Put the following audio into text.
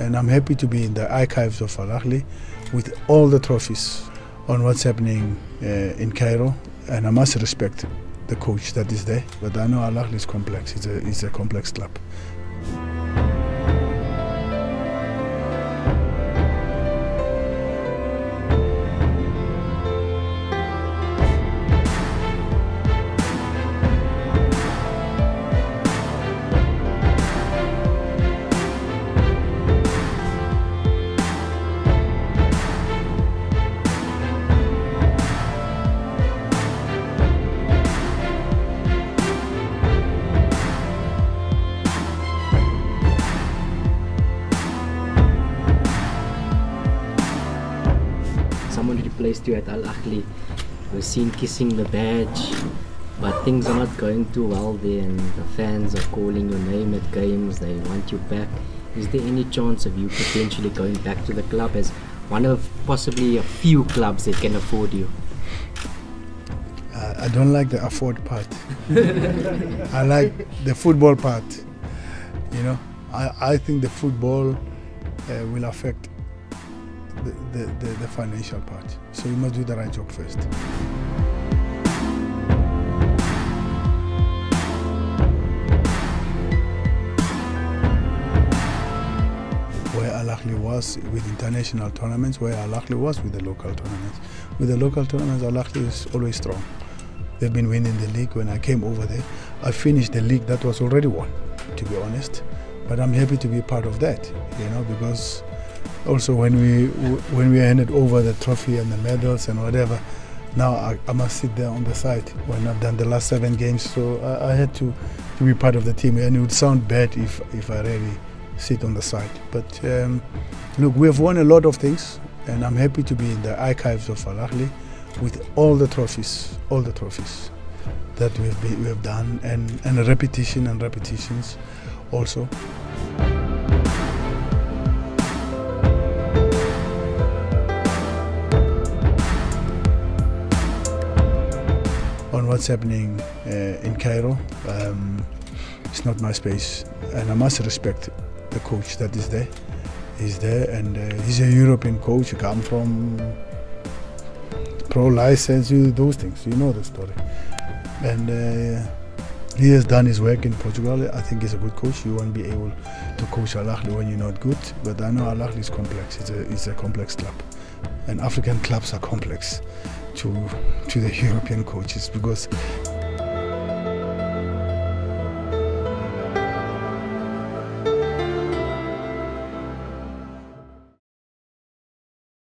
and I'm happy to be in the archives of Al Ahly with all the trophies on what's happening uh, in Cairo. And I must respect the coach that is there, but I know Al Ahly is complex. It's a, it's a complex club. Someone replaced you at Al Ahly. We're seen kissing the badge, but things are not going too well there, and the fans are calling your name at games. They want you back. Is there any chance of you potentially going back to the club as one of possibly a few clubs that can afford you? Uh, I don't like the afford part. I like the football part. You know, I, I think the football uh, will affect the, the, the, financial part. So you must do the right job first. Where Al Ahly was with international tournaments, where Al Ahly was with the local tournaments. With the local tournaments, Al Ahly is always strong. They've been winning the league. When I came over there, I finished the league that was already won, to be honest. But I'm happy to be part of that, you know, because also when we when we handed over the trophy and the medals and whatever, now I, I must sit there on the side when I've done the last seven games. So I, I had to, to be part of the team, and it would sound bad if if I really sit on the side. But um, look, we have won a lot of things, and I'm happy to be in the archives of Al with all the trophies, all the trophies that we have, been, we have done, and, and repetition and repetitions also. What's happening uh, in Cairo, um, it's not my space, and I must respect the coach that is there. He's there, and uh, he's a European coach. He come from pro license, you those things. You know the story. And uh, he has done his work in Portugal. I think he's a good coach. You won't be able to coach Al Ahly when you're not good. But I know Al Ahly is complex. It's a, it's a complex club. And African clubs are complex to, to the European coaches because